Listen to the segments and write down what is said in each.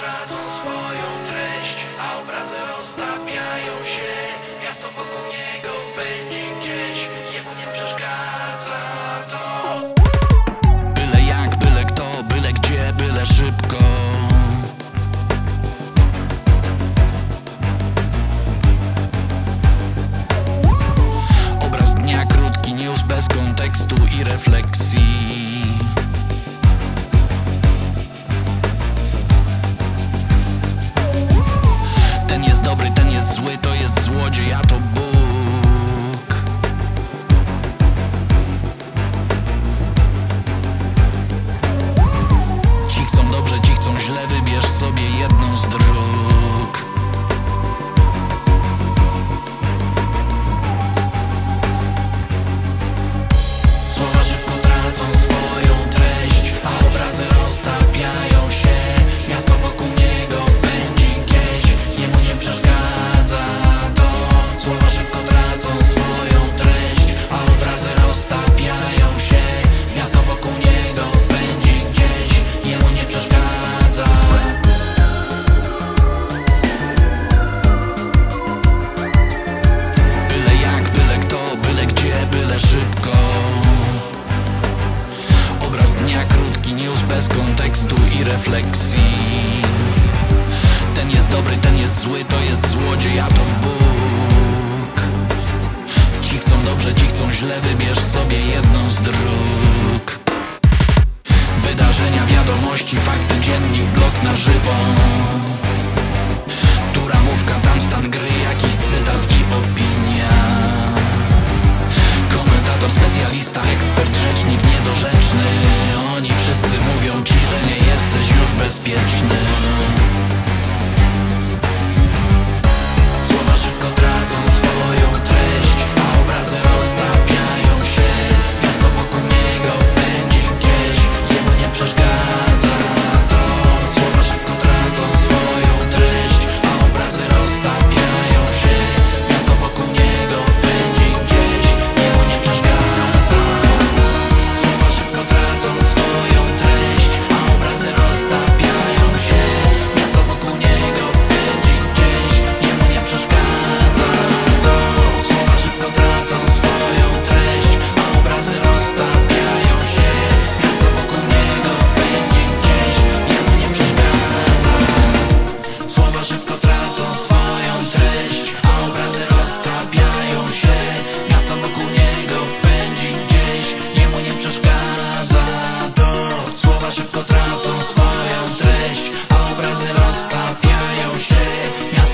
tracą swoją treść, a obrazy bez kontekstu i refleksji. Ten jest dobry, ten jest zły, to jest złodziej, a to Bóg. Ci chcą dobrze, ci chcą źle, wybierz sobie jedną z dróg. Wydarzenia, wiadomości, fakty, dziennik, blok na żywo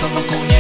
como com